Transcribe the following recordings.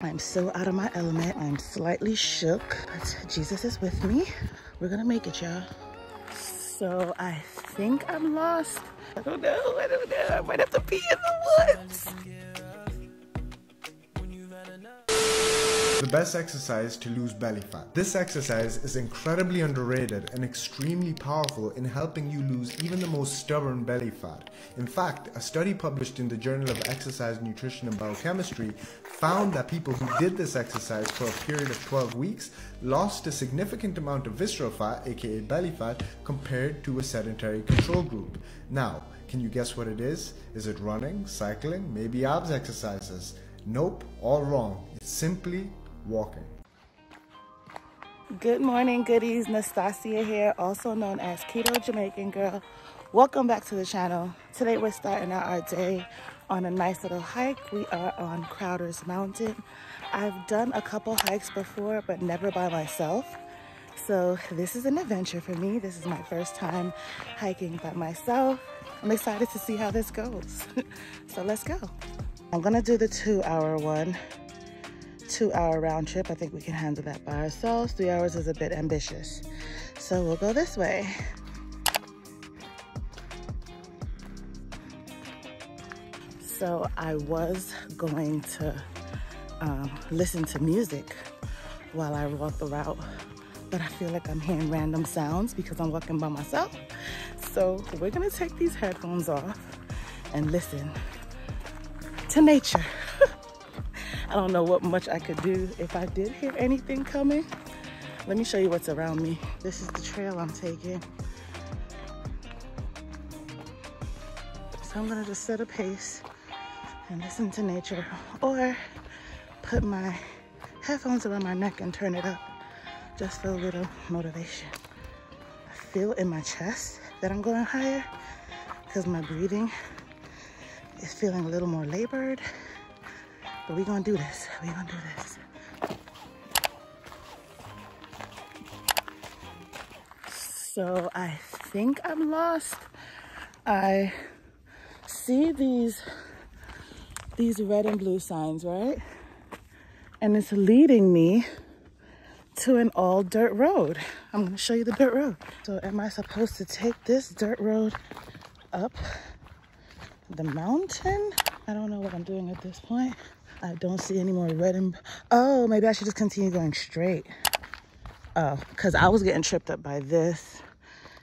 I'm so out of my element. I'm slightly shook, but Jesus is with me. We're gonna make it, y'all. So I think I'm lost. I don't know, I don't know. I might have to pee in the woods. The best exercise to lose belly fat. This exercise is incredibly underrated and extremely powerful in helping you lose even the most stubborn belly fat. In fact, a study published in the Journal of Exercise Nutrition and Biochemistry found that people who did this exercise for a period of 12 weeks lost a significant amount of visceral fat, aka belly fat, compared to a sedentary control group. Now, can you guess what it is? Is it running, cycling, maybe abs exercises? Nope, all wrong. It's simply walking. Good morning, goodies. Nastassja here, also known as Keto Jamaican Girl. Welcome back to the channel. Today we're starting out our day on a nice little hike. We are on Crowder's Mountain. I've done a couple hikes before, but never by myself. So this is an adventure for me. This is my first time hiking by myself. I'm excited to see how this goes. so let's go. I'm gonna do the two hour one two hour round trip. I think we can handle that by ourselves. Three hours is a bit ambitious. So we'll go this way. So I was going to um, listen to music while I walk the route, but I feel like I'm hearing random sounds because I'm walking by myself. So we're gonna take these headphones off and listen to nature. I don't know what much I could do if I did hear anything coming. Let me show you what's around me. This is the trail I'm taking. So I'm gonna just set a pace and listen to nature or put my headphones around my neck and turn it up just for a little motivation. I feel in my chest that I'm going higher because my breathing is feeling a little more labored but we gonna do this. we gonna do this. So I think I'm lost. I see these these red and blue signs, right? And it's leading me to an all dirt road. I'm gonna show you the dirt road. So am I supposed to take this dirt road up the mountain? I don't know what I'm doing at this point. I don't see any more red and... Oh, maybe I should just continue going straight. Oh, because I was getting tripped up by this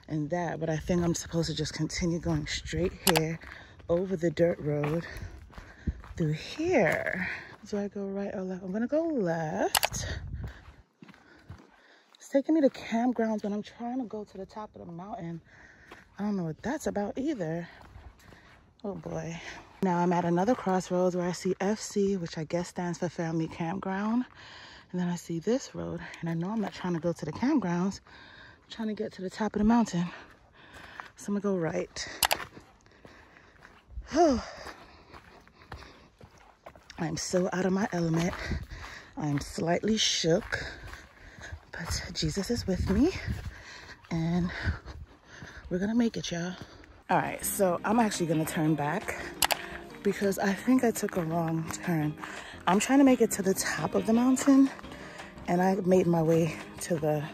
and that. But I think I'm supposed to just continue going straight here over the dirt road through here. Do I go right or left? I'm going to go left. It's taking me to campgrounds when I'm trying to go to the top of the mountain. I don't know what that's about either. Oh boy. Now I'm at another crossroads where I see FC, which I guess stands for Family Campground. And then I see this road, and I know I'm not trying to go to the campgrounds. I'm trying to get to the top of the mountain. So I'm gonna go right. Oh. I'm so out of my element. I'm slightly shook, but Jesus is with me, and we're gonna make it, y'all. All right, so I'm actually gonna turn back because I think I took a wrong turn. I'm trying to make it to the top of the mountain and I made my way to the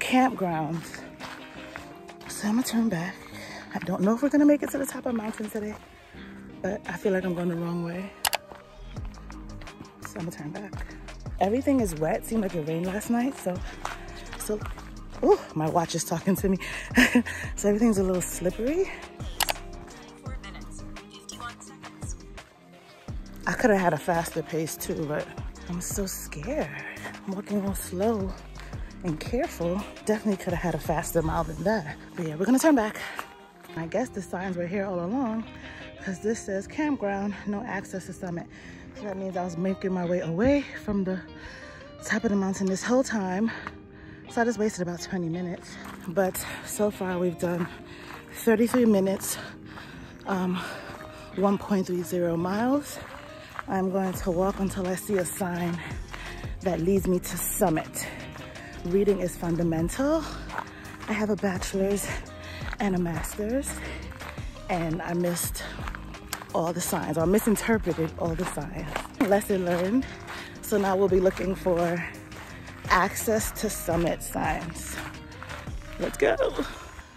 campgrounds. So I'm gonna turn back. I don't know if we're gonna make it to the top of the mountain today, but I feel like I'm going the wrong way. So I'm gonna turn back. Everything is wet. Seemed like it rained last night, so so oh, my watch is talking to me. so everything's a little slippery. I could have had a faster pace too, but I'm so scared. I'm walking all slow and careful. Definitely could have had a faster mile than that. But yeah, we're gonna turn back. I guess the signs were here all along because this says campground, no access to summit. So that means I was making my way away from the top of the mountain this whole time. So I just wasted about 20 minutes. But so far we've done 33 minutes, um, 1.30 miles. I'm going to walk until I see a sign that leads me to summit. Reading is fundamental. I have a bachelor's and a master's and I missed all the signs or misinterpreted all the signs. Lesson learned, So now we'll be looking for access to summit signs. Let's go.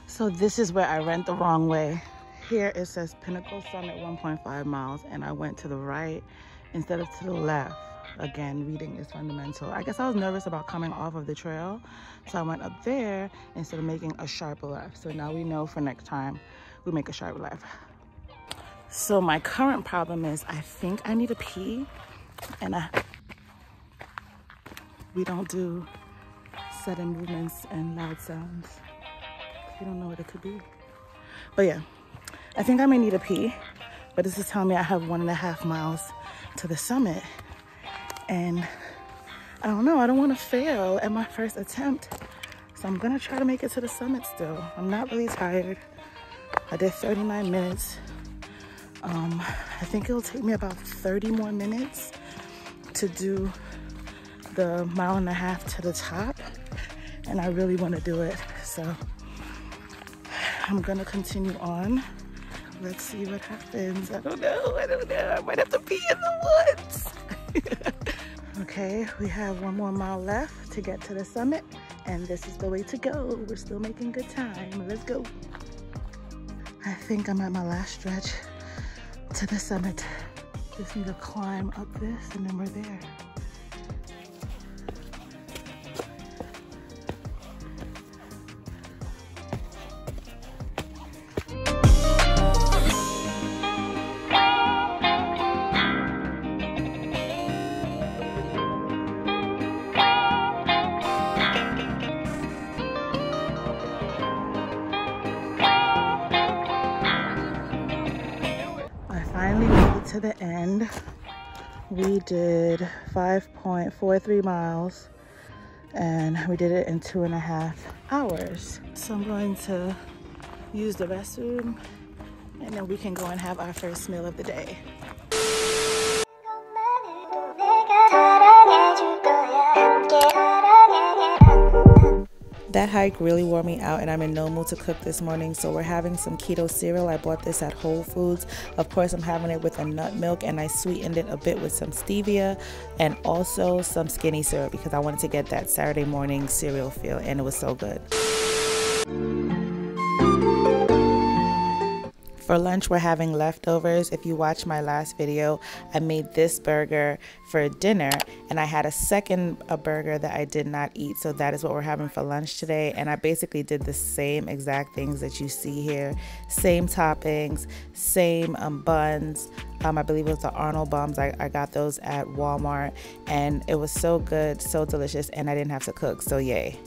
So this is where I went the wrong way. Here it says Pinnacle Summit 1.5 miles and I went to the right instead of to the left. Again, reading is fundamental. I guess I was nervous about coming off of the trail. So I went up there instead of making a sharp left. So now we know for next time we make a sharp left. So my current problem is I think I need a pee and I, we don't do sudden movements and loud sounds. You don't know what it could be. But yeah, I think I may need a pee, but this is telling me I have one and a half miles to the summit. And I don't know, I don't want to fail at my first attempt. So I'm gonna try to make it to the summit still. I'm not really tired. I did 39 minutes. Um, I think it'll take me about 30 more minutes to do the mile and a half to the top. And I really want to do it. So I'm gonna continue on. Let's see what happens. I don't know, I don't know. I might have to be in the woods. okay, we have one more mile left to get to the summit. And this is the way to go. We're still making good time. Let's go. I think I'm at my last stretch to the summit. Just need to climb up this and then we're there. End. We did 5.43 miles and we did it in two and a half hours. So I'm going to use the restroom and then we can go and have our first meal of the day. That hike really wore me out and I'm in no mood to cook this morning, so we're having some keto cereal. I bought this at Whole Foods. Of course, I'm having it with a nut milk and I sweetened it a bit with some stevia and also some skinny syrup because I wanted to get that Saturday morning cereal feel and it was so good. For lunch, we're having leftovers. If you watch my last video, I made this burger for dinner and I had a second a burger that I did not eat. So that is what we're having for lunch today. And I basically did the same exact things that you see here. Same toppings, same um, buns. Um, I believe it was the Arnold buns. I, I got those at Walmart and it was so good, so delicious, and I didn't have to cook. So yay.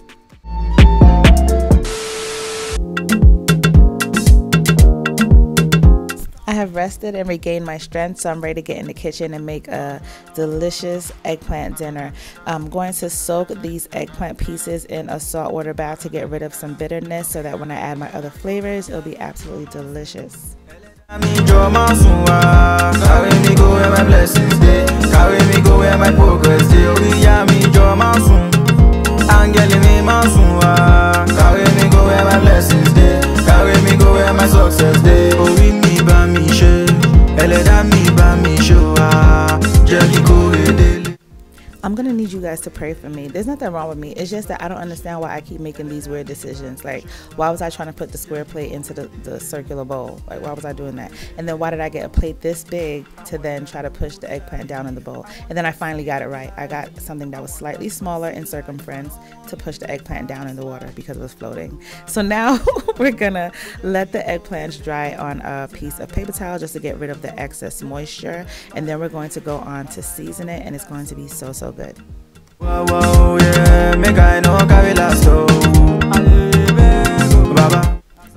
Have rested and regained my strength, so I'm ready to get in the kitchen and make a delicious eggplant dinner. I'm going to soak these eggplant pieces in a salt water bath to get rid of some bitterness so that when I add my other flavors, it'll be absolutely delicious. Carry me go where my blessings Carry me go where my guys to pray for me. There's nothing wrong with me. It's just that I don't understand why I keep making these weird decisions. Like, why was I trying to put the square plate into the, the circular bowl? Like, why was I doing that? And then why did I get a plate this big to then try to push the eggplant down in the bowl? And then I finally got it right. I got something that was slightly smaller in circumference to push the eggplant down in the water because it was floating. So now we're gonna let the eggplants dry on a piece of paper towel just to get rid of the excess moisture. And then we're going to go on to season it and it's going to be so, so good. Whoa, whoa, yeah,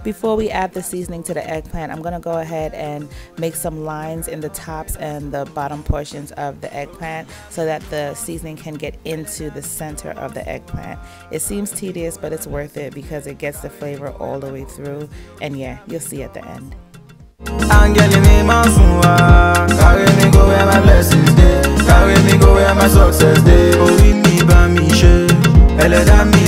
before we add the seasoning to the eggplant, I'm going to go ahead and make some lines in the tops and the bottom portions of the eggplant so that the seasoning can get into the center of the eggplant. It seems tedious, but it's worth it because it gets the flavor all the way through. And yeah, you'll see at the end. Angel me masuwa Carry me go where my blessings dey Carry me go where my success dey Orí mi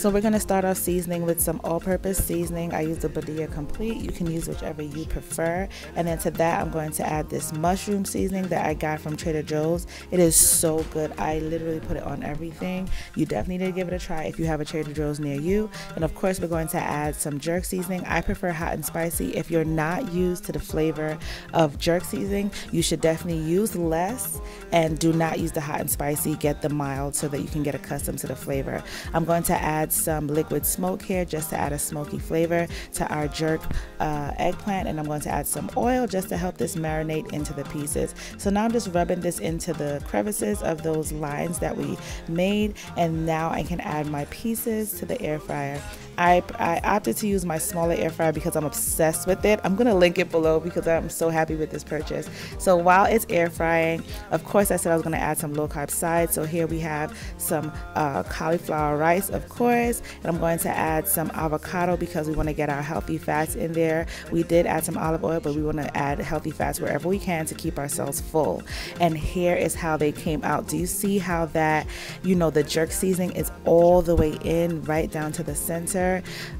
So we're going to start our seasoning with some all-purpose seasoning. I use the Badia Complete. You can use whichever you prefer. And then to that, I'm going to add this mushroom seasoning that I got from Trader Joe's. It is so good. I literally put it on everything. You definitely need to give it a try if you have a Trader Joe's near you. And of course, we're going to add some jerk seasoning. I prefer hot and spicy. If you're not used to the flavor of jerk seasoning, you should definitely use less and do not use the hot and spicy. Get the mild so that you can get accustomed to the flavor. I'm going to add add some liquid smoke here just to add a smoky flavor to our jerk uh, eggplant and I'm going to add some oil just to help this marinate into the pieces. So now I'm just rubbing this into the crevices of those lines that we made and now I can add my pieces to the air fryer. I, I opted to use my smaller air fryer because I'm obsessed with it. I'm gonna link it below because I'm so happy with this purchase. So while it's air frying, of course I said I was gonna add some low carb sides. So here we have some uh, cauliflower rice, of course, and I'm going to add some avocado because we wanna get our healthy fats in there. We did add some olive oil, but we wanna add healthy fats wherever we can to keep ourselves full. And here is how they came out. Do you see how that, you know, the jerk seasoning is all the way in right down to the center?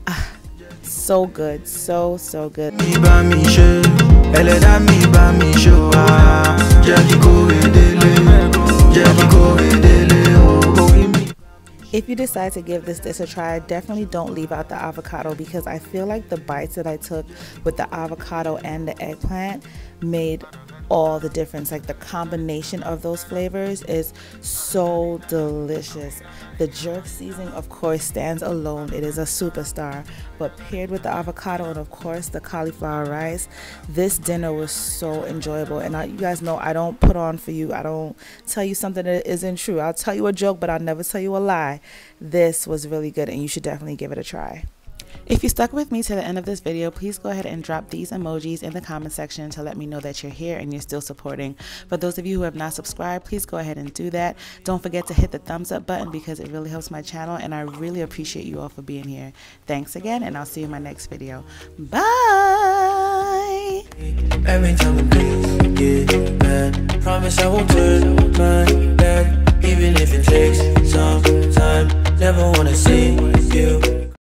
Ah, so good, so, so good. If you decide to give this dish a try, definitely don't leave out the avocado because I feel like the bites that I took with the avocado and the eggplant made all the difference. Like the combination of those flavors is so delicious. The jerk seasoning, of course, stands alone. It is a superstar. But paired with the avocado and, of course, the cauliflower rice, this dinner was so enjoyable. And I, you guys know I don't put on for you, I don't tell you something that isn't true. I'll tell you a joke, but I'll never tell you a lie. This was really good, and you should definitely give it a try. If you stuck with me to the end of this video, please go ahead and drop these emojis in the comment section to let me know that you're here and you're still supporting. For those of you who have not subscribed, please go ahead and do that. Don't forget to hit the thumbs up button because it really helps my channel and I really appreciate you all for being here. Thanks again and I'll see you in my next video. Bye! Even if it takes some time Never wanna see you